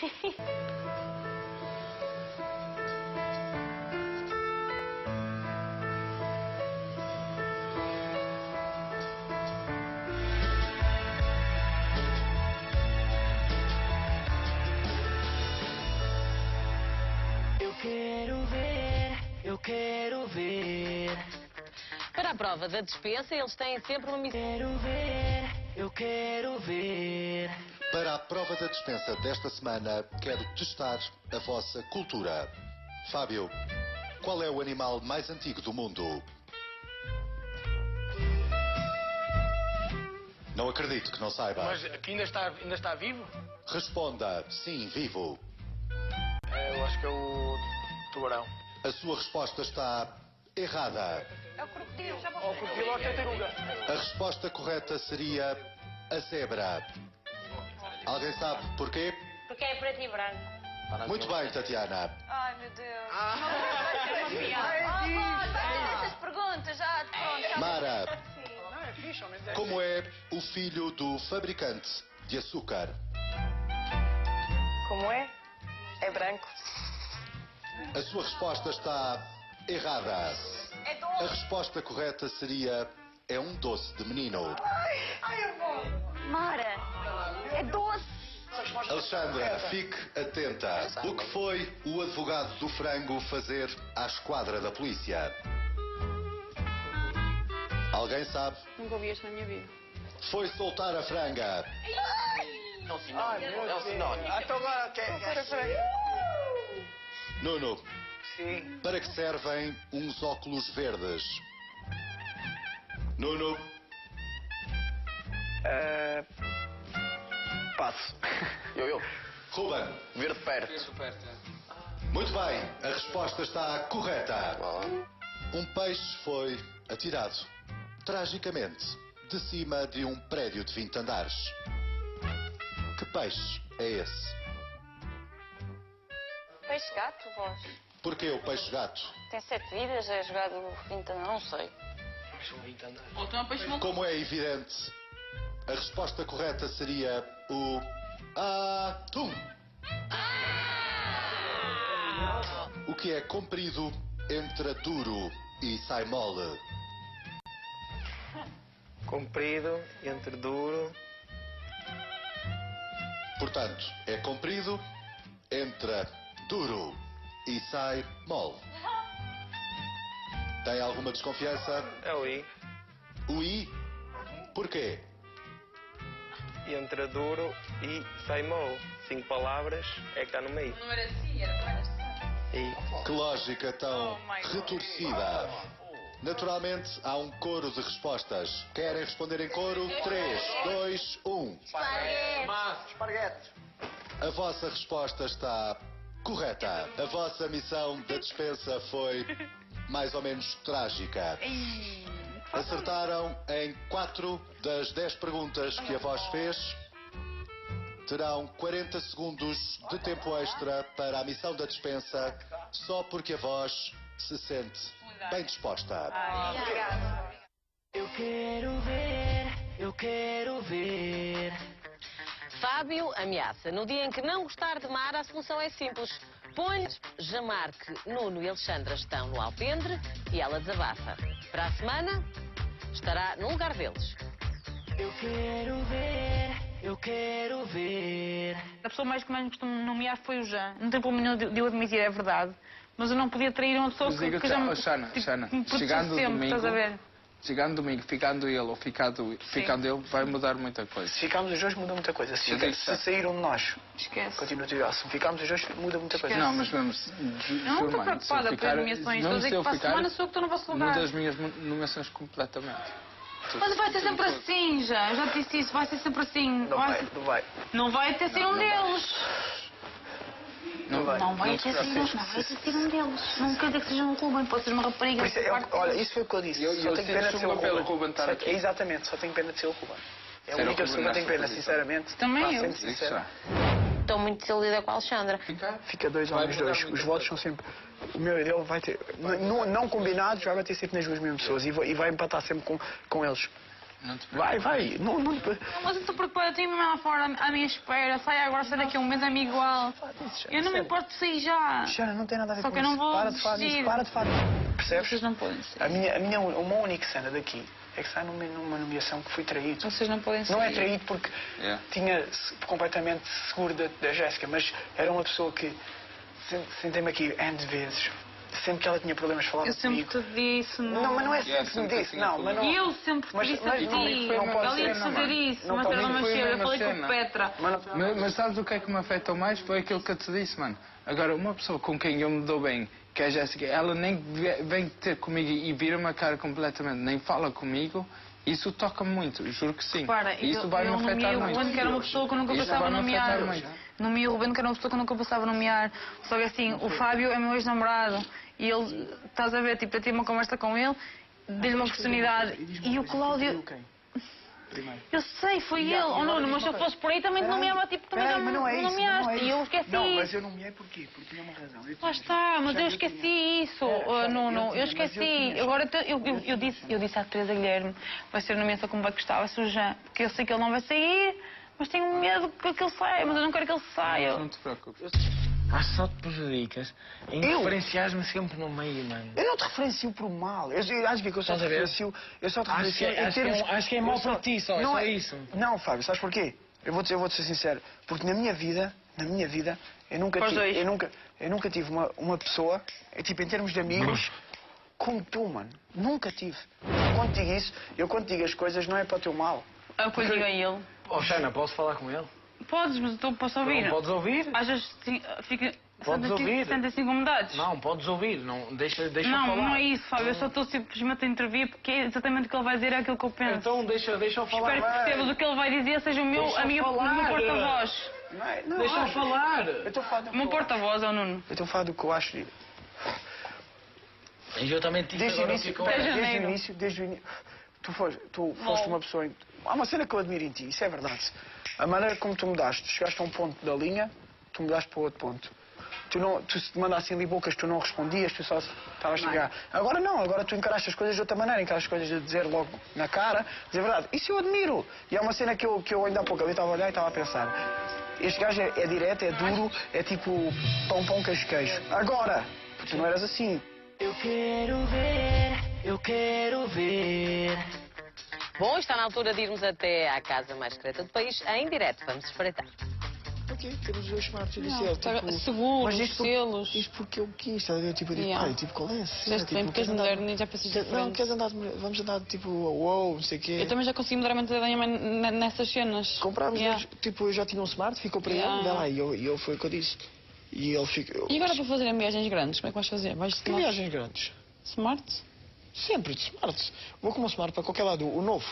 Eu quero ver, eu quero ver. Para a prova da dispensa, eles têm sempre uma missão. Quero ver, eu quero ver. A prova da dispensa desta semana, quero testar a vossa cultura. Fábio, qual é o animal mais antigo do mundo? Não acredito que não saiba. Mas aqui ainda está, ainda está vivo? Responda sim, vivo. É, eu acho que é o tubarão. A sua resposta está errada. É o crocodilo. Já Ou o crocodilo ou a tartaruga. A resposta correta seria a zebra. Alguém sabe porquê? Porque é preto e branco. Muito bem, Tatiana. Ai, meu Deus. Não vai piada. Oh, pá, faz essas perguntas. Já, pronto. Mara, Não, é é como é o filho do fabricante de açúcar? Como é? É branco. A sua resposta está errada. É A resposta correta seria é um doce de menino. Mara, é doce. Alexandra, fique atenta. O que foi o advogado do frango fazer à esquadra da polícia? Alguém sabe? Nunca ouvi isto na minha vida. Foi soltar a franga. Ai, meu Deus. Ah, Então agora quer... Nuno, Sim. para que servem uns óculos verdes? Nuno, É... Passo. Eu, eu. Ruben, Verde perto. muito bem, a resposta está correta. Um peixe foi atirado, tragicamente, de cima de um prédio de 20 andares. Que peixe é esse? Peixe gato, vós. Porquê o peixe-gato? Tem sete vidas, é jogado 20 anos, não sei. Como é evidente, a resposta correta seria o atum. O que é comprido, entra duro e sai mole. Comprido, entre duro. Portanto, é comprido, entra duro e sai mole. Tem alguma desconfiança? É o I. O I? Porquê? Entre duro e sai mole. Cinco palavras é que está no meio. Não era assim, era mais. I. Que lógica tão Oh, retorcida. Naturalmente, há um coro de respostas. Querem responder em coro? 3, 2, 1. Esparguete. A vossa resposta está correta. A vossa missão da dispensa foi mais ou menos trágica. Acertaram em 4 das 10 perguntas que a voz fez. Terão 40 segundos de tempo extra para a missão da dispensa, só porque a voz se sente bem disposta. Eu quero ver, eu quero ver. Fábio ameaça. No dia em que não gostar de Mara, a solução é simples. Põe Jamar que Nuno e Alexandra estão no alpendre e ela desabafa. Para a semana, estará no lugar deles. Eu quero ver, eu quero ver. A pessoa mais que mais me costumo nomear foi o Jean. Não tem problema nenhum de eu admitir, é verdade. Mas eu não podia trair uma pessoa Mas que, digo-te, que já me, oh, Xana, tipo, Xana, que chegando sempre, domingo- estás a ver? Chegando domingo, ficando ele ou ficando, ficando ele, vai mudar muita coisa. Se ficarmos os dois, muda muita coisa. Se, fica- se sair um de nós, Esquece. continua a tirar. Se ficarmos os dois, muda muita coisa. Não, mas mesmo se, Eu não estou preocupada ficar- pelas nomeações. Estou a dizer que para a ficar, semana sou eu que estou no vosso lugar. Muda as minhas nomeações completamente. Mas vai ser sempre assim, já. Eu já te disse isso. Vai ser sempre assim. Não vai, não vai. Não vai ter ser um deles. Não, vai. Não vai não um deles. assim. Não vai ser um deles. Não quer dizer que seja um Ruben. Pode ser uma rapariga. Isso, é- parte olha, isso foi o que eu disse. Eu- só eu tenho pena de ser o Ruben. Ruben estar aqui. Exatamente, só tenho pena de ser o Ruben. É a única pessoa que eu tenho pena, sinceramente. Também eu. sincero. já. Estou muito desiludida com a Alexandra. Fica? Dois homens, dois. Os votos são sempre. O meu e dele vai ter. Não, não combinados, vai bater sempre nas duas mesmas pessoas e vai, e vai empatar sempre com, com eles. Não te Vai, vai. Não, não... Mas eu estou preocupada, eu tenho mesmo lá fora à minha espera. Sai agora, sai daqui a um mês, é-me igual. Eu não me importo de sair já. Xana, não tem nada a ver Só com que eu não isso. vou Para de falar disso, para de falar disso. Percebes? Vocês não podem sair. A minha, a minha, uma única cena daqui é que sai numa, numa nomeação que fui traído. Vocês não podem sair. Não é traído porque Yeah. tinha se- completamente seguro da, da Jéssica, mas era uma pessoa que se- sentei-me aqui N vezes. Sempre que ela tinha problemas falava Eu sempre comigo. te disse, não. Não, mas não é Yeah, sempre que me sempre disse, tinha não, mas não. E eu sempre te Mas- disse mas a não- ti. não pode Ela ia ser, te não, fazer isso, Não mas pode ela ser. não Foi a mexeu. Eu falei com o Petra. Mas Mas, mas sabes o que é que me afetou mais? Foi aquilo que eu te disse, mano. Agora, uma pessoa com quem eu me dou bem, que é a Jéssica, ela nem ve- vem ter comigo e vira-me a cara completamente, nem fala comigo. Isso toca-me muito, juro que sim. Para, isso eu, vai-me eu afetar o muito. Ruben, que era uma pessoa que eu nunca Isso passava a vai-me nomear. Nomeei o Ruben, que era uma pessoa que eu nunca passava a nomear. Só que assim, o Fábio é meu ex-namorado. E ele, estás a ver, tipo, eu tive uma conversa com ele, dei-lhe uma oportunidade. E o Cláudio. Eu sei, foi ele. Oh, Nuno, mas se eu fosse por aí também te nomeava, tipo, também Peraí, não não é isso, nomeaste. não é E eu esqueci. Não, mas eu nomeei porquê? Porque tinha uma razão. Eu Lá está, mas eu eu esqueci tinha. isso, É, oh, Nuno. eu Eu eu esqueci. tinha. Agora eu, eu, eu disse, eu disse à Teresa Guilherme, vai ser nomeação como vai gostar, vai ser o Jean, porque eu sei que ele não vai sair, mas tenho medo que que ele saia, mas eu não quero que ele saia. Não te preocupes. Ah, só te prejudicas em Eu? referenciar-me sempre no meio, mano. Eu não te referencio por mal. Eu, eu acho que eu só Estás te referencio. Eu só te Acho referencio que- em acho que é termos. um- acho que é eu mau para ti só, é não só isso. Não, Fábio, sabes porquê? Eu vou-te eu vou ser sincero. Porque na minha vida, na minha vida, eu nunca tive. dois. Eu nunca, eu nunca tive uma, uma pessoa, é, tipo, em termos de amigos, como tu, mano. Nunca tive. Quando digo isso, eu quando digo as coisas não é para o teu mal. É o que eu digo a ele. Oh, Xana, posso falar com ele? Podes, mas eu posso ouvir. Não podes ouvir? Às vezes sim, fica. Podes ouvir. Sentem-se incomodados. Não, podes ouvir. Não, deixa, deixa não, falar. não é isso, Fábio. Eu só estou simplesmente a intervir porque é exatamente o que ele vai dizer, é aquilo que eu penso. Então deixa, deixa eu falar. Espero que percebas o que ele vai dizer, seja o meu, Deixa a minha, o falar. meu porta-voz. Não é? Não, Deixa eu falar. Eu estou a falar do que meu eu acho. porta-voz é o Nuno. Eu estou a falar do que eu acho. E eu também te disse Desde o início, que. Desde desde o início, desde o início, tu foste, tu foste uma pessoa. em- Há uma cena que eu admiro em ti, isso é verdade. A maneira como tu mudaste, chegaste a um ponto da linha, tu mudaste para outro ponto. Tu, não, tu se te mandassem ali bocas, tu não respondias, tu só estavas a chegar. Agora não, agora tu encaraste as coisas de outra maneira, encaraste as coisas de dizer logo na cara, dizer a verdade. Isso eu admiro. E é uma cena que eu, que eu ainda há pouco ali estava a olhar e estava a pensar. Este gajo é, é direto, é duro, é tipo pão, pão, queijo, queijo. Agora, tu não eras assim. Eu quero ver, eu quero ver. Bom, está na altura de irmos até à casa mais secreta do país, em direto. Vamos espreitar. Ok, temos dois smarts, tá- tipo, seguros, mas isto por- selos. Isto porque eu quis, estás a ver? Tipo, eu digo, Yeah. pai, tipo, qual é a cena? Fizeste bem, Tipo, porque és queres andar- mulher, nem já pensas Quer- Não, queres andar, de- vamos andar, tipo, wow, não sei o quê. Eu também já consegui mudar a mentalidade da minha mãe nessas cenas. Comprámos, Yeah. dois, tipo, eu já tinha um smart, ficou para Yeah. ele, vê lá, e eu, eu foi o que eu disse. E ele ficou... E agora para fazer viagens grandes, como é que vais fazer? Vais de Que smart? viagens grandes? Smart? Sempre de smart. Vou com o smart para qualquer lado, o novo.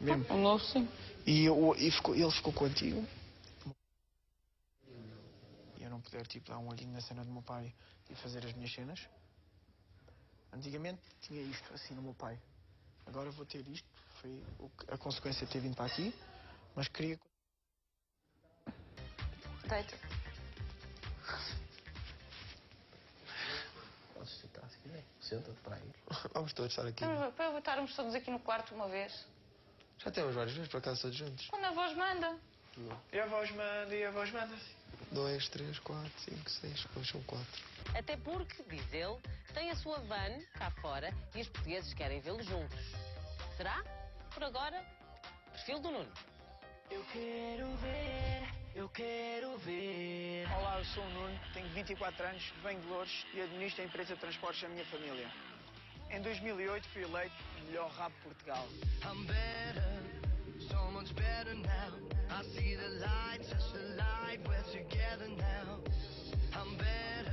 Mesmo. O novo, sim. E, eu, e ficou, ele ficou contigo. E eu não poder, tipo, dar um olhinho na cena do meu pai e fazer as minhas cenas. Antigamente tinha isto assim no meu pai. Agora vou ter isto. Foi o que- a consequência de ter vindo para aqui. Mas queria. Deita. Quiser. Senta-te para aí. Vamos todos estar aqui. Para estarmos todos aqui no quarto uma vez. Já temos várias vezes, por acaso todos juntos. Quando a voz manda. E a voz manda, e a voz manda. 2, 3, 4, 5, 6, depois são 4. Até porque, diz ele, tem a sua van cá fora e os portugueses querem vê-lo juntos. Será? Por agora, perfil do Nuno. Eu quero ver, eu quero ver. Olá, eu sou o Nuno, tenho 24 anos, venho de Lourdes e administro a empresa de transportes da minha família. Em 2008 fui eleito o melhor rap de Portugal. I'm better, so much better now. I see the light, touch the light, we're together now. I'm better.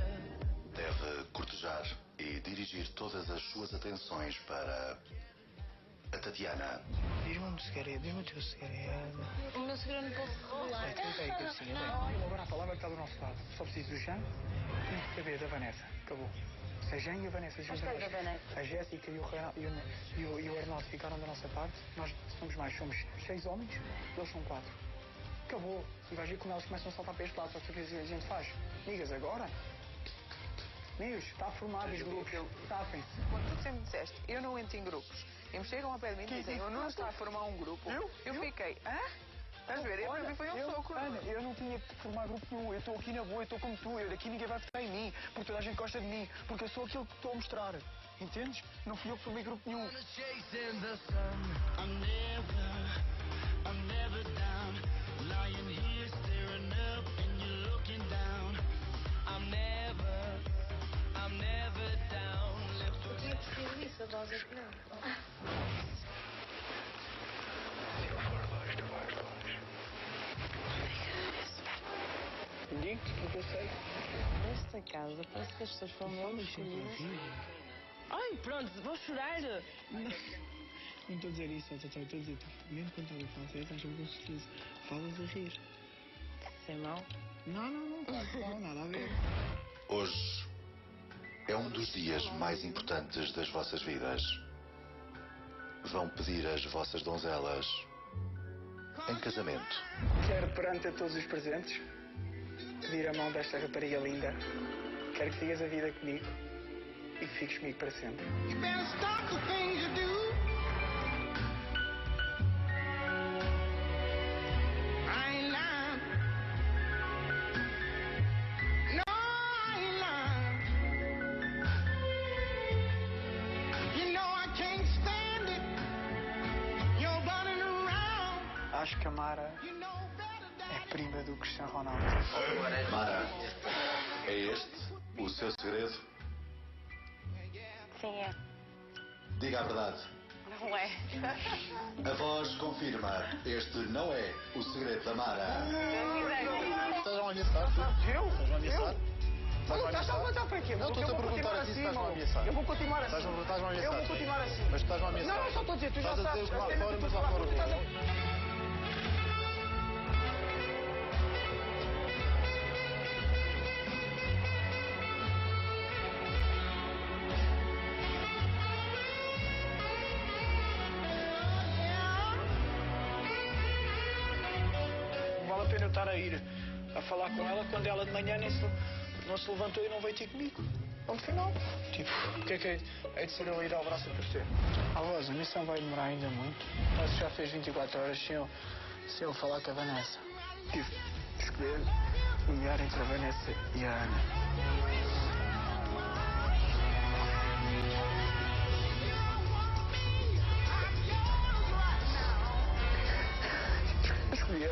Deve cortejar e dirigir todas as suas atenções para a Tatiana. Diz-me um segredo, diz-me o teu segredo. O meu segredo não posso que assim, Ele agora a palavra está do nosso lado. Só preciso do Jean e saber da Vanessa. Acabou. Se a Jean e a Vanessa juntas, a Jéssica e o, Renan- e, o, e, o, Arnaldo ficaram da nossa parte, nós somos mais. Somos seis homens, eles são quatro. Acabou. E vais ver como eles começam a saltar para este lado. Só que o que a gente faz? Migas, agora? Amigos, está formado os grupos. Tapem-se. Quando tu sempre disseste, eu não entro em grupos, Eles chegam ao pé de mim e dizem, eu não estou a formar um grupo. Eu? Eu fiquei, hã? Estás a ver? Eu, para mim foi um eu, soco. Ana, eu não tinha que formar grupo nenhum. Eu estou aqui na boa, eu estou como tu. Eu daqui ninguém vai votar em mim. Porque toda a gente gosta de mim. Porque eu sou aquilo que estou a mostrar. Entendes? Não fui eu que formei grupo nenhum. Chasing the sun. I'm never, I'm never Eu sei. Nesta casa parece que as pessoas foram mesmo escolhidas. Ai, pronto, vou chorar. Não estou a dizer isso, estou a dizer, mesmo quando estás a falar sério, estás com certeza. Falas a rir. Sem mal? Não, não, não, claro, não, nada a ver. Hoje é um dos dias mais importantes das vossas vidas. Vão pedir as vossas donzelas em casamento. Quero, perante a todos os presentes, pedir a mão desta rapariga linda. Quero que sigas a vida comigo e que fiques comigo para sempre. Acho que a Mara prima do Cristiano Ronaldo. Mara, é este o seu segredo? Sim, é. Diga a verdade. Não é. A voz confirma. Este não é o segredo da Mara. Estás a ameaçar? Eu? Estás a ameaçar? Eu? Estás a ameaçar para quê? Não, estou-te eu a vou perguntar continuar aqui se assim, estás-me a ameaçar. Eu vou continuar assim. Estás-me a ameaçar? Eu vou continuar assim. Mas estás-me a ameaçar. Não, eu só estou a dizer, tu já Estás a sabes. dizer lá a cena fora, mas lá fora a ir a falar com ela quando ela de manhã nem se, não se levantou e não veio ter comigo. Ponto final. Tipo, o que é que é, é de ser eu ir ao braço a torcer? Ah, a missão vai demorar ainda muito. Mas já fez 24 horas sem eu, sem eu falar com a Vanessa. Tive de escolher nomear entre a Vanessa e a Ana. Escolhi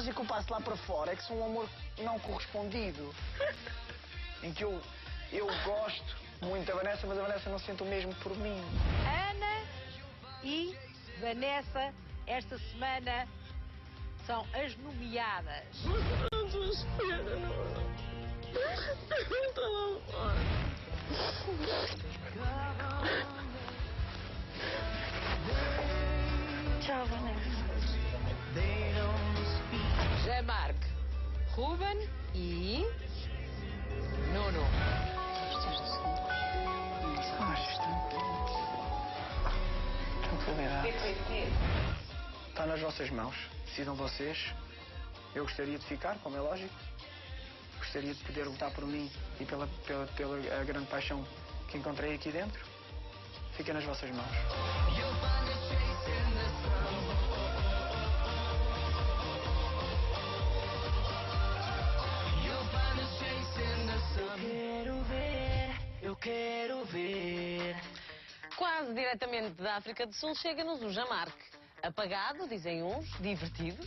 A imagem que eu passo lá para fora é que sou um amor não correspondido. em que eu, eu gosto muito da Vanessa, mas a Vanessa não sente o mesmo por mim. Ana e Vanessa, esta semana, são as nomeadas. Tchau, Ruben e. Nuno. Tranquilidade. Está nas vossas mãos. Decidam vocês. Eu gostaria de ficar, como é lógico. Gostaria de poder lutar por mim e pela, pela, pela grande paixão que encontrei aqui dentro. Fica nas vossas mãos. Quero ver. Quase diretamente da África do Sul chega-nos o Jean-Marc. Apagado, dizem uns, divertido,